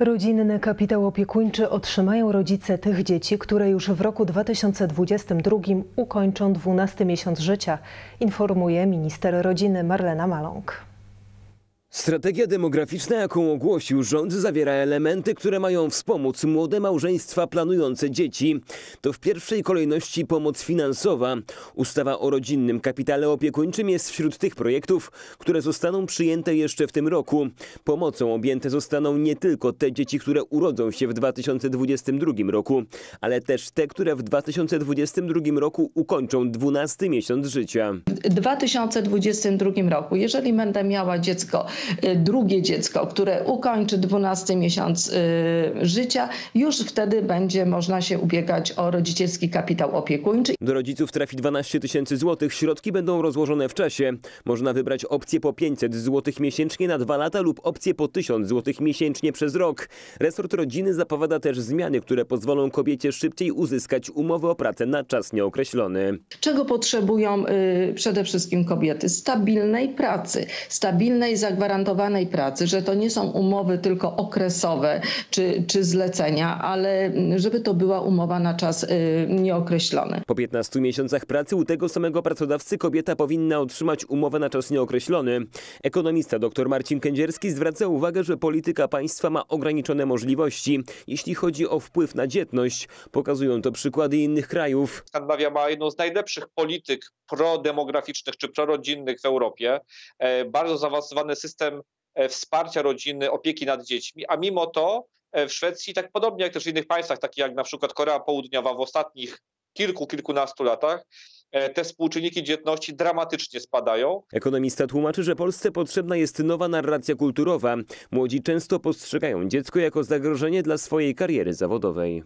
Rodzinny kapitał opiekuńczy otrzymają rodzice tych dzieci, które już w roku 2022 ukończą 12 miesiąc życia, informuje minister rodziny Marlena Maląg. Strategia demograficzna, jaką ogłosił rząd, zawiera elementy, które mają wspomóc młode małżeństwa planujące dzieci. To w pierwszej kolejności pomoc finansowa. Ustawa o rodzinnym kapitale opiekuńczym jest wśród tych projektów, które zostaną przyjęte jeszcze w tym roku. Pomocą objęte zostaną nie tylko te dzieci, które urodzą się w 2022 roku, ale też te, które w 2022 roku ukończą 12 miesiąc życia. W 2022 roku, jeżeli będę miała dziecko, drugie dziecko, które ukończy 12 miesiąc y, życia, już wtedy będzie można się ubiegać o rodzicielski kapitał opiekuńczy. Do rodziców trafi 12 tysięcy złotych. Środki będą rozłożone w czasie. Można wybrać opcję po 500 złotych miesięcznie na dwa lata lub opcję po 1000 złotych miesięcznie przez rok. Resort rodziny zapowiada też zmiany, które pozwolą kobiecie szybciej uzyskać umowę o pracę na czas nieokreślony. Czego potrzebują y, przede wszystkim kobiety? Stabilnej pracy, stabilnej, zagwarantowanej pracy, że to nie są umowy tylko okresowe czy, czy zlecenia, ale żeby to była umowa na czas y, nieokreślony. Po 15 miesiącach pracy u tego samego pracodawcy kobieta powinna otrzymać umowę na czas nieokreślony. Ekonomista dr Marcin Kędzierski zwraca uwagę, że polityka państwa ma ograniczone możliwości, jeśli chodzi o wpływ na dzietność. Pokazują to przykłady innych krajów. Skandynawia ma jedną z najlepszych polityk prodemograficznych czy prorodzinnych w Europie. E, Bardzo zaawansowany system e, wsparcia rodziny, opieki nad dziećmi, a mimo to e, w Szwecji, tak podobnie jak też w innych państwach, takich jak na przykład Korea Południowa w ostatnich kilku, kilkunastu latach, e, te współczynniki dzietności dramatycznie spadają. Ekonomista tłumaczy, że Polsce potrzebna jest nowa narracja kulturowa. Młodzi często postrzegają dziecko jako zagrożenie dla swojej kariery zawodowej.